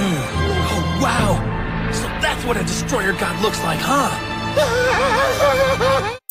Hmm. Oh, wow! So that's what a destroyer god looks like, huh?